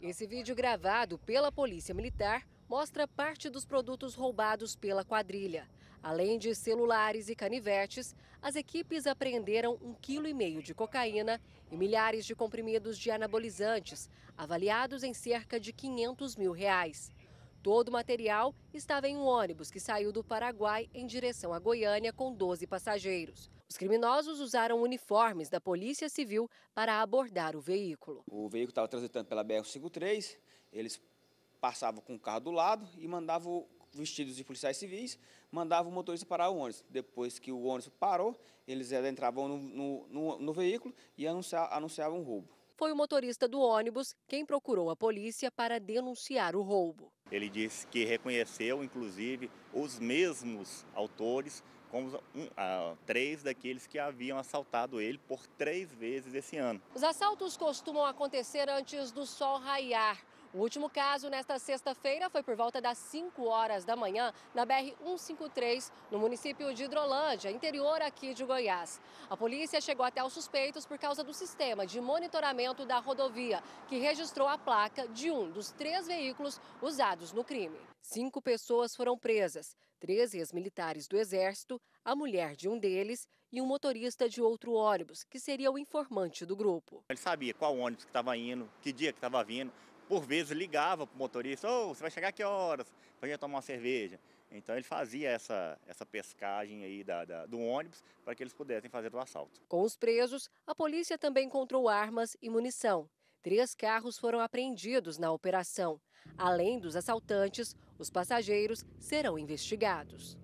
Esse vídeo gravado pela Polícia Militar mostra parte dos produtos roubados pela quadrilha. Além de celulares e canivetes, as equipes apreenderam um quilo e meio de cocaína e milhares de comprimidos de anabolizantes, avaliados em cerca de 500 mil reais. Todo o material estava em um ônibus que saiu do Paraguai em direção a Goiânia com 12 passageiros. Os criminosos usaram uniformes da Polícia Civil para abordar o veículo. O veículo estava transitando pela BR-53, eles passavam com o carro do lado e mandavam vestidos de policiais civis, mandavam o motorista parar o ônibus. Depois que o ônibus parou, eles entravam no, no, no, no veículo e anunciavam, anunciavam o roubo. Foi o motorista do ônibus quem procurou a polícia para denunciar o roubo. Ele disse que reconheceu, inclusive, os mesmos autores como um, uh, três daqueles que haviam assaltado ele por três vezes esse ano. Os assaltos costumam acontecer antes do sol raiar. O último caso, nesta sexta-feira, foi por volta das 5 horas da manhã, na BR-153, no município de Hidrolândia, interior aqui de Goiás. A polícia chegou até os suspeitos por causa do sistema de monitoramento da rodovia, que registrou a placa de um dos três veículos usados no crime. Cinco pessoas foram presas, três ex-militares do Exército, a mulher de um deles e um motorista de outro ônibus, que seria o informante do grupo. Ele sabia qual ônibus que estava indo, que dia que estava vindo, por vezes ligava para o motorista, oh, você vai chegar que horas? Para tomar uma cerveja. Então ele fazia essa, essa pescagem aí da, da, do ônibus para que eles pudessem fazer o assalto. Com os presos, a polícia também encontrou armas e munição. Três carros foram apreendidos na operação. Além dos assaltantes, os passageiros serão investigados.